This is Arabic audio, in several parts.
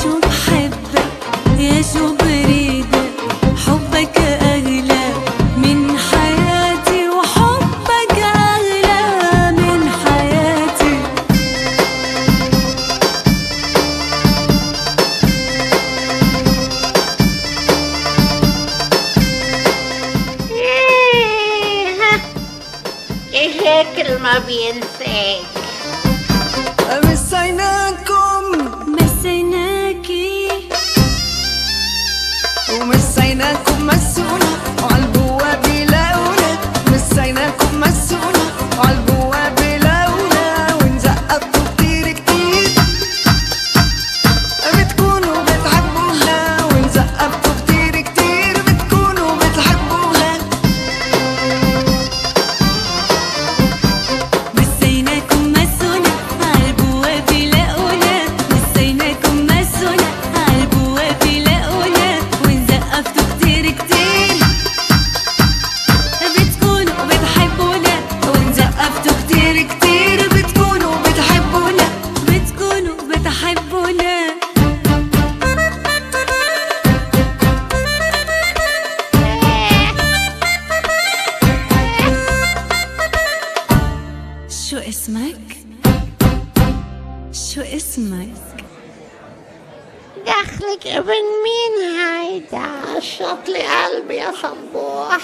شو بحبك يا شو بريدك حبك أغلى من حياتي وحبك أغلى من حياتي. إيه، إيه هيك ما بينساك أمس عينك انكم مسؤولون. اسمك؟ شو اسمك؟ دخلك ابن مين هيدا؟ شط لي قلبي يا صبوحة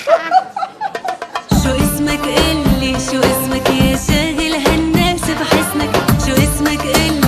شو اسمك قلي شو اسمك يا شاغل هالناس بحسنك شو اسمك قلي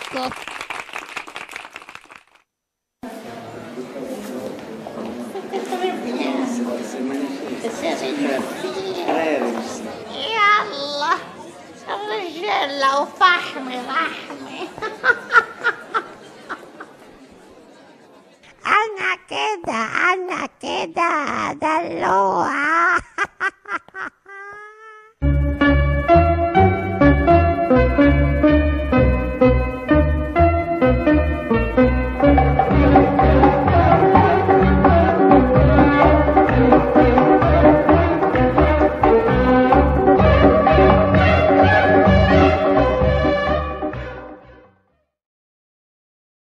الصف يلا. رجالة وفحمي رحمي أنا كده أنا كده دلوعة.